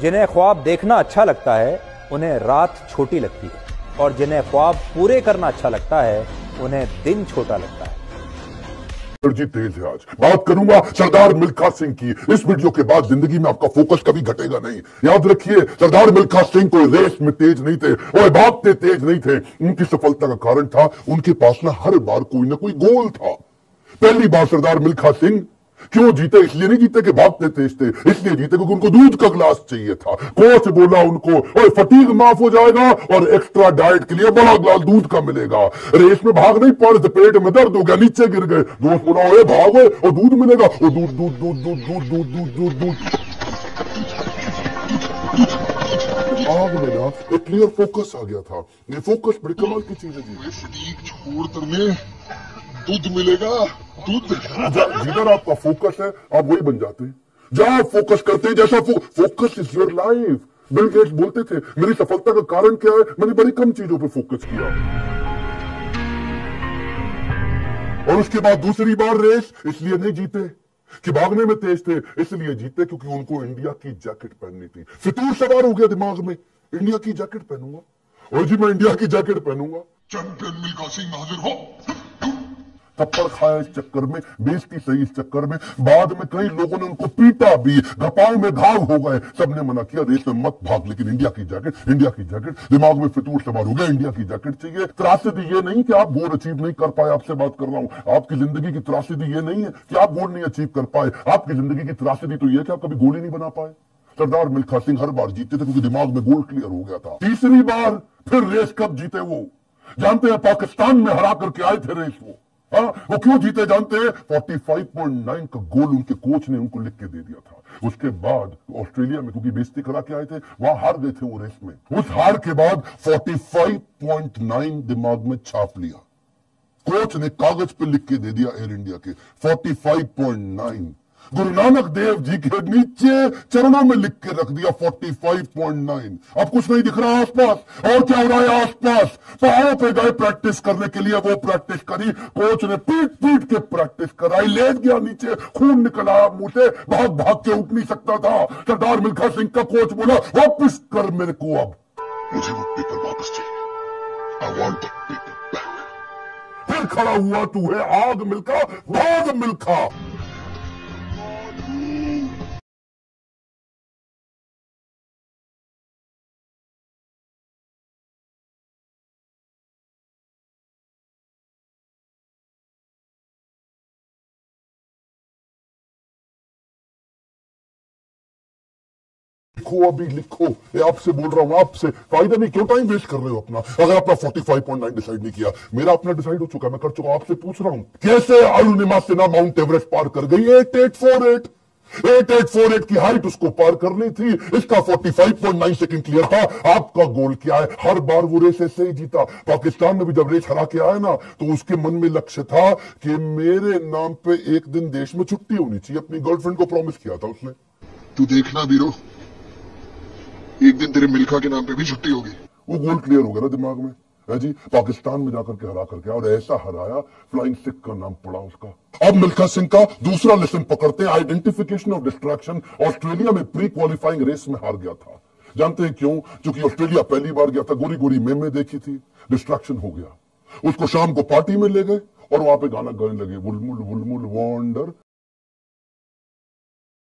जिन्हें ख्वाब देखना अच्छा लगता है, उन्हें रात छोटी लगती है। और जिन्हें ख्वाब पूरे करना अच्छा लगता है, उन्हें दिन छोटा लगता है। एनर्जी तेज है आज। बात करूँगा सरदार मिल्खा सिंह की। इस वीडियो के बाद ज़िंदगी में आपका फोकस कभी घटेगा नहीं। याद रखिए, सरदार मिल्खा सिंह कोई रेस में तेज नहीं थे और भागते तेज नहीं थे। उनकी सफलता का कारण था, उनके पास ना हर बार कोई ना कोई गोल था। पहली बार सरदार मिल्खा सिंह क्यों जीते? इसलिए नहीं जीते कि भागते थे इसलिए जीते क्योंकि उनको दूध का ग्लास चाहिए था। कोच बोला उनको और फटीक माफ़ हो जाएगा और एक्स्ट्रा डाइट के लिए बड़ा ग्लास दूध का मिलेगा। रेस में भाग नहीं पड़ पेट में दर्द हो गया, नीचे गिर गए। दोस्त बोला, ओए, भागो, और दूध मिलेगा। और दूध दूध दूध दूध दूध दूध दूध दूध दूध। आग में ना, एक क्लियर फोकस आ गया था। ये फोकस बड़ी कमाल की चीज़ है जी छोड़ दूध मिलेगा। जिधर आपका फोकस है आप वही बन जाते हैं। जहाँ आप फोकस करते हैं जैसा फो, focus is your life Bill Gates बोलते थे मेरी सफलता का कारण क्या है? मैंने बड़ी कम चीज़ों पे फोकस किया। और उसके बाद दूसरी बार रेस इसलिए नहीं जीते। कि भागने में तेज थे इसलिए जीते क्योंकि उनको इंडिया की जैकेट पहननी थी। फितूर सवार हो गया दिमाग में इंडिया की जैकेट पहनूँगा। और जी मैं इंडिया की जैकेट पहनूँगा। चैंपियन मिल्खा सिंह हाजिर हो। थप्पड़ खाया इस चक्कर में, बेइज्जती सही इस चक्कर में। बाद में कई लोगों ने उनको पीटा भी। घपाव में घाव हो गए। सबने मना किया रेस में मत भाग, लेकिन इंडिया की जैकेट, इंडिया की जैकेट। दिमाग में फितूर सवार हो गया इंडिया की जैकेट चाहिए। त्रासदी ये नहीं कि आप गोल अचीव नहीं कर पाए, आपसे बात कर रहा हूँ। आपकी ज़िंदगी की त्रासदी ये नहीं है कि आप गोल नहीं अचीव कर पाए। आपकी ज़िंदगी की त्रासदी तो यह कि आप कभी गोल नहीं बना पाए। सरदार मिल्खा सिंह हर बार जीते थे, क्योंकि दिमाग में गोल क्लियर हो गया था। तीसरी बार फिर रेस कब जीते वो? जानते हैं, पाकिस्तान में हरा करके आए थे रेस वो। हाँ वो क्यों जीते जानते हैं? 45.9 का गोल उनके कोच ने उनको लिख के दे दिया था। उसके बाद ऑस्ट्रेलिया में, क्योंकि बेस्ती करा के आए थे, वहाँ हार गए थे वो रेस में। उस हार के बाद 45.9 दिमाग में छाप लिया। कोच ने कागज़ पे लिख के दे दिया एयर इंडिया के। 45.9 गुरु नानक देव जी के नीचे चरणों में लिख के रख दिया 45.9 अब कुछ नहीं दिख रहा आसपास। और क्या हो रहा है आसपास? पहाड़ों पे गए प्रैक्टिस करने के लिए वो प्रैक्टिस करी। कोच ने पीट पीट के प्रैक्टिस कराई। लेट गया नीचे। खून निकल मुँह से। भाग भाग के उठ नहीं सकता था। सरदार मिल्खा सिंह का कोच बोला वापिस कर मेरे को अब। मुझे वो पेपर वापस चाहिए। आई वांट पेपर बैक फिर खड़ा हुआ तू है आग मिल्खा भाग मिल्खा। लिखो, अभी लिखो। ये आपसे बोल रहा हूँ, आपसे फ़ायदा नहीं, क्यों टाइम वेस्ट कर रहे हो अपना? अगर आपने 45.9 डिसाइड नहीं किया, मेरा अपना डिसाइड हो चुका मैं कर चुका आपसे पूछ रहा हूँ, कैसे अरुणिमा सिन्हा माउंट एवरेस्ट पार कर गई? 8848 8848 की हाइट उसको पार करनी थी, इसका 45.9 सेकंड क्लियर था। आपका गोल क्या है? हर बार वो रेस ऐसे ही जीता। पाकिस्तान में भी जब रेस हरा के आया ना तो उसके मन में लक्ष्य था कि मेरे नाम पे एक दिन देश में छुट्टी होनी चाहिए। अपनी गर्लफ्रेंड को प्रॉमिस किया था उसने। तू देखना बीरो एक दिन तेरे मिल्खा के नाम पे भी छुट्टी होगी। वो गोल क्लियर हो गया ना दिमाग में। है जी? पाकिस्तान में जाकर के हरा करके और ऐसा हराया फ्लाइंग सिख का नाम पड़ा उसका। अब मिल्खा सिंह का दूसरा लेसन पकड़ते हैं आइडेंटिफिकेशन ऑफ़ डिस्ट्रैक्शन ऑस्ट्रेलिया में प्री क्वालिफाइंग रेस में हार गया था। जानते हैं क्यों? क्योंकि ऑस्ट्रेलिया पहली बार गया था गोरी गोरी मेमे देखी थी। डिस्ट्रैक्शन हो गया। उसको शाम को पार्टी में ले गए और वहाँ पे गाना गाने लगे वुलमुल वुलमुल वॉन्डर